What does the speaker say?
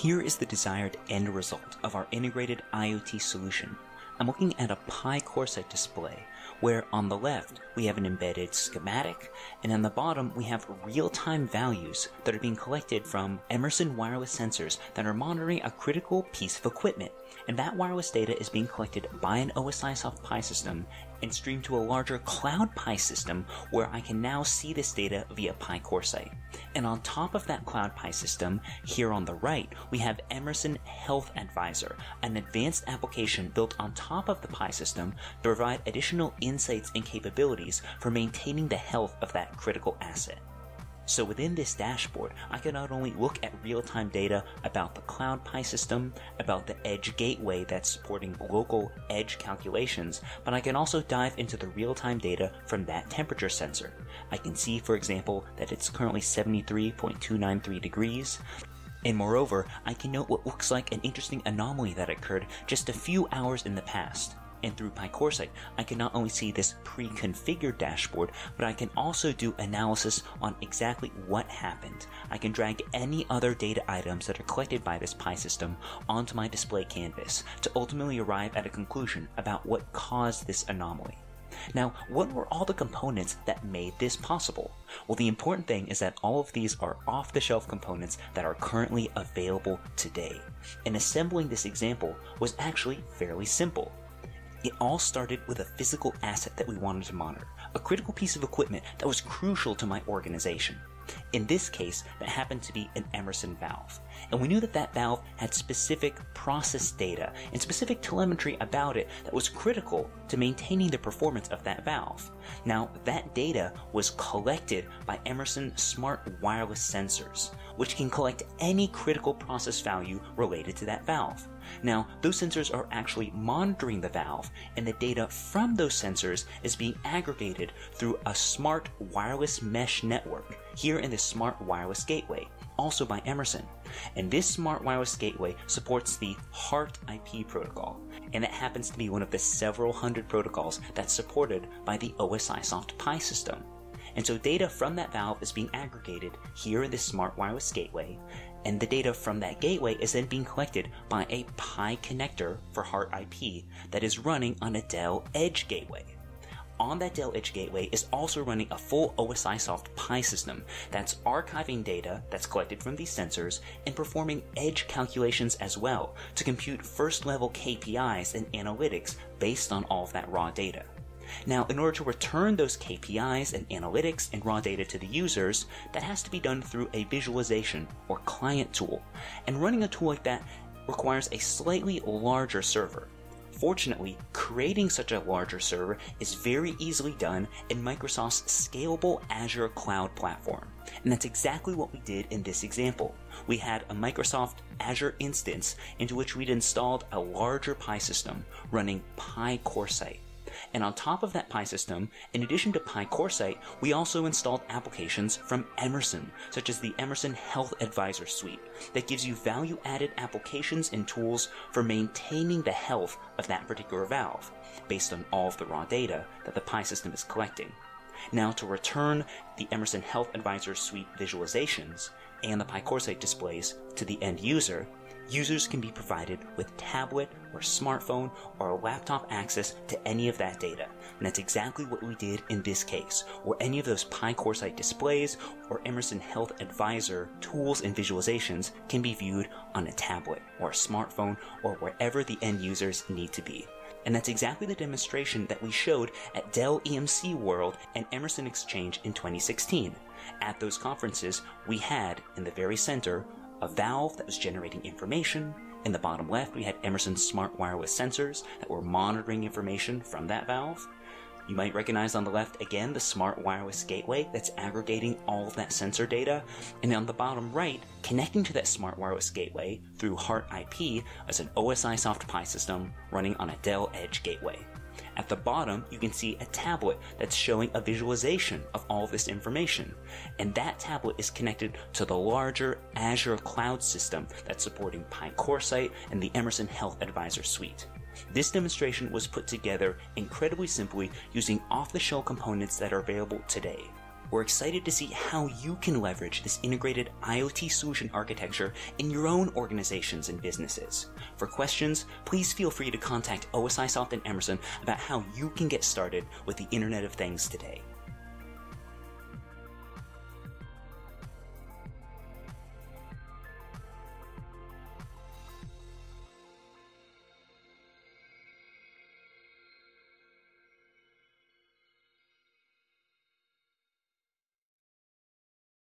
Here is the desired end result of our integrated IoT solution. I'm looking at a Pi CoreSight display where on the left we have an embedded schematic and on the bottom we have real-time values that are being collected from Emerson wireless sensors that are monitoring a critical piece of equipment. And that wireless data is being collected by an OSIsoft Pi system and streamed to a larger Cloud Pi system where I can now see this data via Pi CoreSight. And on top of that Cloud Pi system, here on the right, we have Emerson Health Advisor, an advanced application built on top of the Pi system to provide additional insights and capabilities for maintaining the health of that critical asset. So within this dashboard, I can not only look at real-time data about the Cloud Pi system, about the Edge gateway that's supporting local edge calculations, but I can also dive into the real-time data from that temperature sensor. I can see, for example, that it's currently 73.293 degrees, and moreover, I can note what looks like an interesting anomaly that occurred just a few hours in the past. And through PiCoreSight, I can not only see this pre-configured dashboard, but I can also do analysis on exactly what happened. I can drag any other data items that are collected by this Pi system onto my display canvas to ultimately arrive at a conclusion about what caused this anomaly. Now, what were all the components that made this possible? Well, the important thing is that all of these are off the shelf components that are currently available today. And assembling this example was actually fairly simple. It all started with a physical asset that we wanted to monitor, a critical piece of equipment that was crucial to my organization. In this case, that happened to be an Emerson valve. And we knew that that valve had specific process data and specific telemetry about it that was critical to maintaining the performance of that valve. Now, that data was collected by Emerson smart wireless sensors, which can collect any critical process value related to that valve. Now, those sensors are actually monitoring the valve, and the data from those sensors is being aggregated through a smart wireless mesh network here in the Smart Wireless Gateway, also by Emerson. And this Smart Wireless Gateway supports the HART IP protocol, and it happens to be one of the several hundred protocols that's supported by the OSIsoft Pi system. And so data from that valve is being aggregated here in this Smart Wireless Gateway, and the data from that gateway is then being collected by a Pi connector for HART IP that is running on a Dell Edge gateway. On that Dell Edge gateway is also running a full OSIsoft Pi system that's archiving data that's collected from these sensors and performing edge calculations as well to compute first level KPIs and analytics based on all of that raw data. Now, in order to return those KPIs and analytics and raw data to the users, that has to be done through a visualization or client tool. And running a tool like that requires a slightly larger server. Fortunately, creating such a larger server is very easily done in Microsoft's scalable Azure cloud platform. And that's exactly what we did in this example. We had a Microsoft Azure instance into which we'd installed a larger Pi system running Pi CoreSight. And on top of that Pi system, in addition to Pi CoreSight, we also installed applications from Emerson, such as the Emerson Health Advisor Suite, that gives you value added applications and tools for maintaining the health of that particular valve, based on all of the raw data that the Pi system is collecting. Now, to return the Emerson Health Advisor Suite visualizations and the Pi CoreSight displays to the end user, users can be provided with tablet or smartphone or laptop access to any of that data. And that's exactly what we did in this case, where any of those Pi CoreSight displays or Emerson Health Advisor tools and visualizations can be viewed on a tablet or a smartphone or wherever the end users need to be. And that's exactly the demonstration that we showed at Dell EMC World and Emerson Exchange in 2016. At those conferences, we had, in the very center, a valve that was generating information. In the bottom left, we had Emerson's smart wireless sensors that were monitoring information from that valve. You might recognize on the left again the smart wireless gateway that's aggregating all of that sensor data. And on the bottom right, connecting to that smart wireless gateway through HART IP as an OSIsoft Pi system running on a Dell Edge gateway. At the bottom, you can see a tablet that's showing a visualization of all this information. And that tablet is connected to the larger Azure cloud system that's supporting Pi CoreSight and the Emerson Health Advisor Suite. This demonstration was put together incredibly simply using off-the-shelf components that are available today. We're excited to see how you can leverage this integrated IoT solution architecture in your own organizations and businesses. For questions, please feel free to contact OSIsoft and Emerson about how you can get started with the Internet of Things today.